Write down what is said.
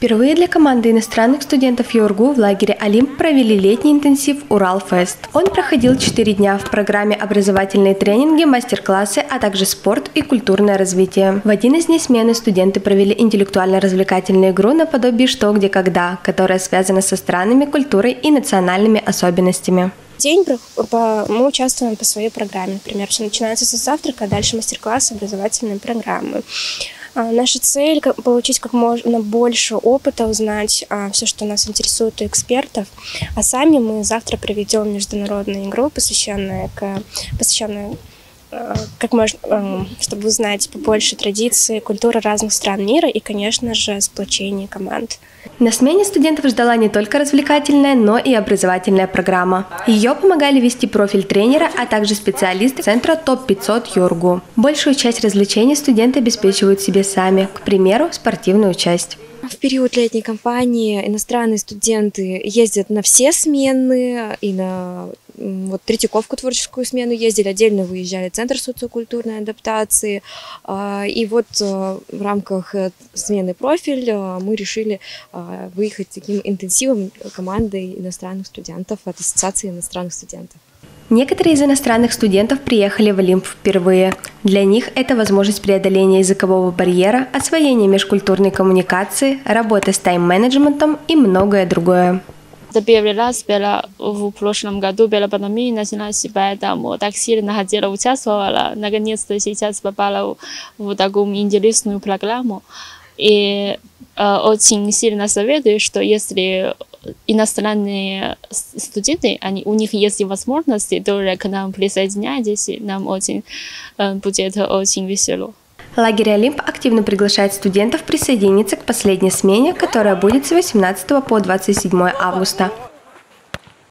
Впервые для команды иностранных студентов ЮРГУ в лагере «Олимп» провели летний интенсив «Уралфест». Он проходил 4 дня в программе образовательные тренинги, мастер-классы, а также спорт и культурное развитие. В один из дней смены студенты провели интеллектуально-развлекательную игру наподобие «Что, где, когда», которая связана со странами, культурой и национальными особенностями день мы участвуем по своей программе. Например, все начинается со завтрака, а дальше мастер-класс образовательной программы. А, наша цель – получить как можно больше опыта, узнать а, все, что нас интересует у экспертов. А сами мы завтра проведем международную игру, посвященную, к, посвященную как можно, э, чтобы узнать побольше традиций, культуры разных стран мира и, конечно же, сплочение команд. На смене студентов ждала не только развлекательная, но и образовательная программа. Ее помогали вести профиль тренера, а также специалисты Центра ТОП-500 Юргу. Большую часть развлечений студенты обеспечивают себе сами, к примеру, спортивную часть. В период летней кампании иностранные студенты ездят на все смены и на вот Третьяковку творческую смену ездили, отдельно выезжали Центр социокультурной адаптации. А, и вот э, в рамках э, смены профиль э, мы решили выехать таким интенсивом командой иностранных студентов от Ассоциации иностранных студентов. Некоторые из иностранных студентов приехали в Олимп впервые. Для них это возможность преодоления языкового барьера, освоения межкультурной коммуникации, работа с тайм-менеджментом и многое другое. Это первый раз была в прошлом году была пандемия, началась, поэтому так сильно хотела участвовала. Наконец-то сейчас попала в такую интересную программу. И очень сильно советую, что если иностранные студенты, они, у них есть возможности тоже к нам присоединяйтесь, нам очень э, будет очень весело. Лагерь «Олимп» активно приглашает студентов присоединиться к последней смене, которая будет с 18 по 27 августа.